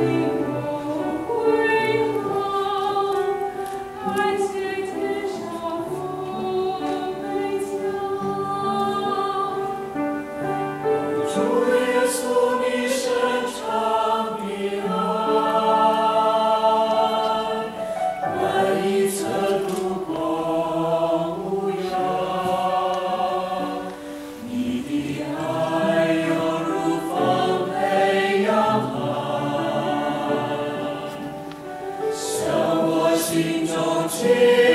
me. 心中去。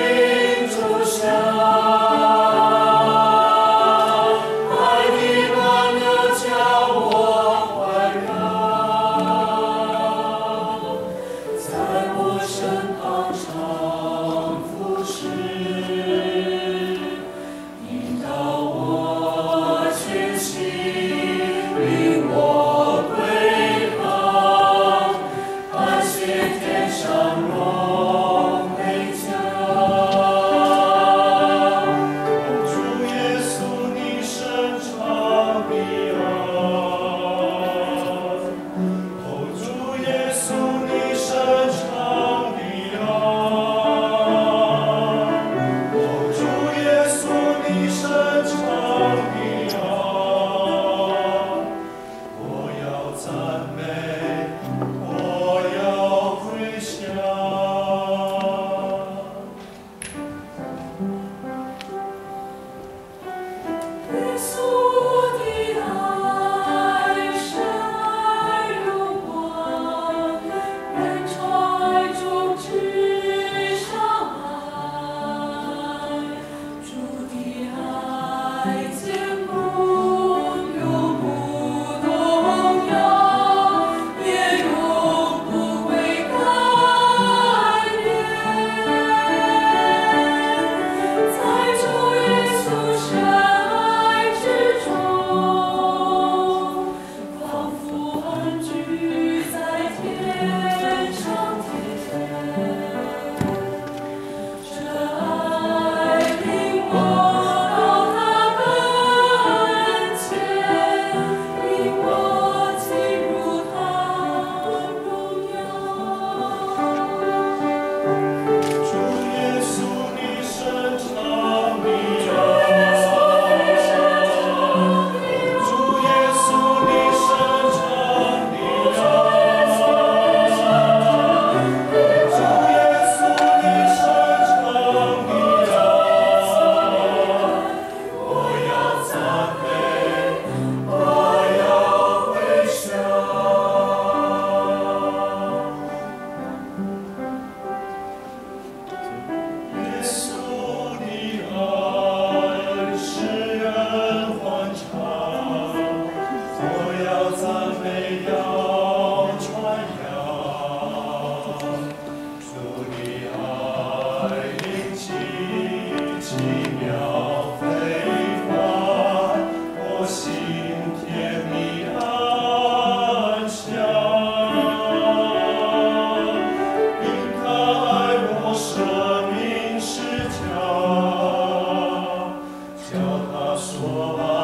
说。